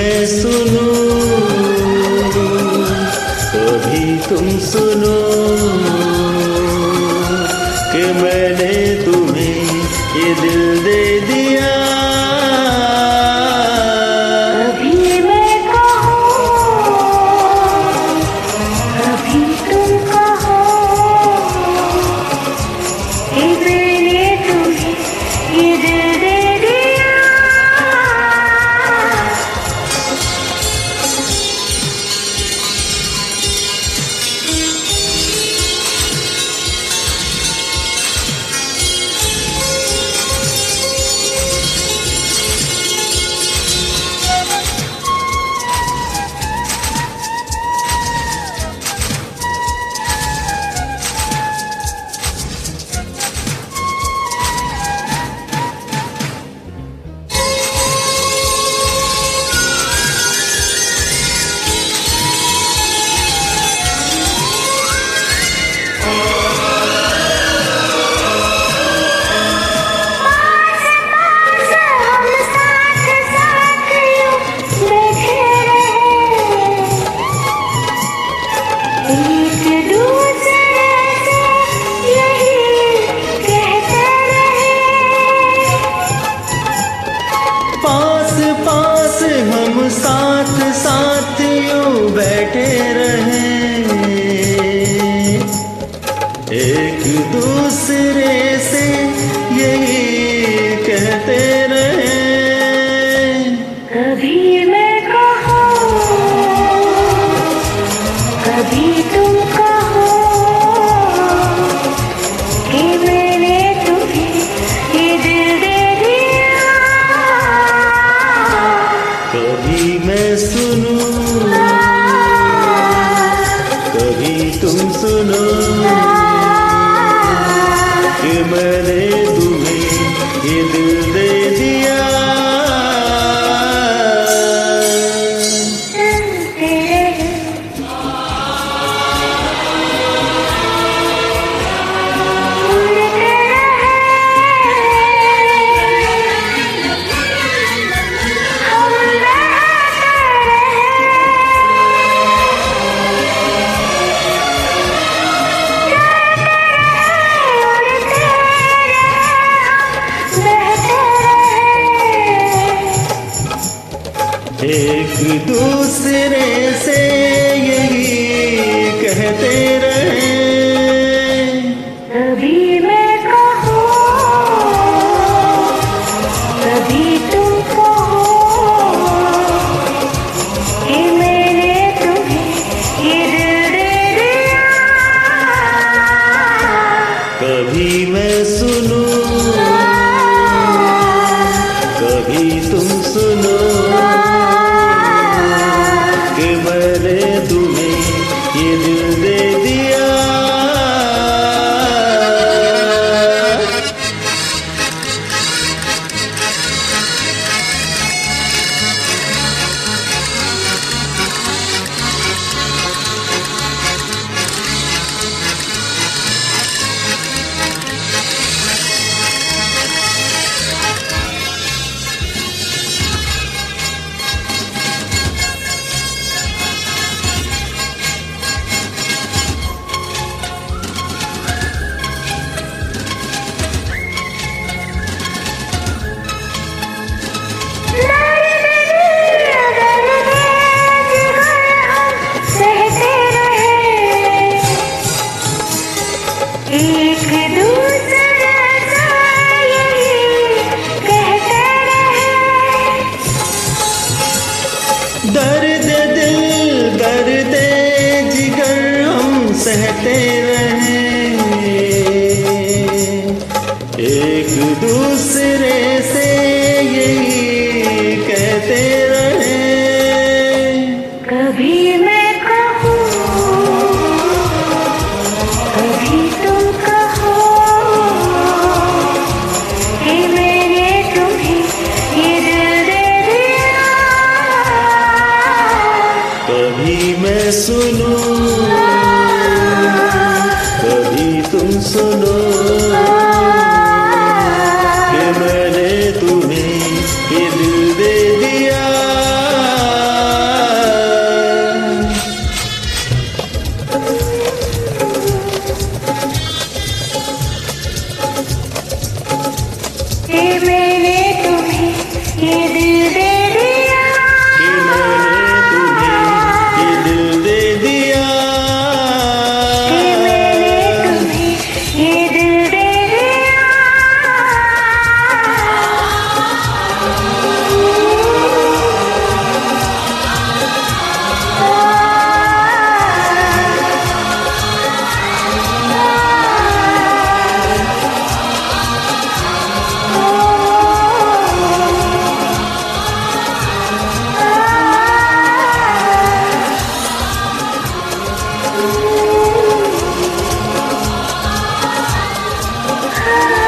मैं सुनूं। तो भी तुम सुनो कि मैंने तुम्हें ये दिल दे दूसरे से यही कहते रहे। कभी मैं कहा कभी तुमको एक दूसरे से यही कहते रहे। सहते रहे एक दूसरे से यही कहते रहे। कभी मैं कहूँ कभी तुम कहो कि मैंने तुम्हें दे दिया। कभी मैं सुनू Yeah.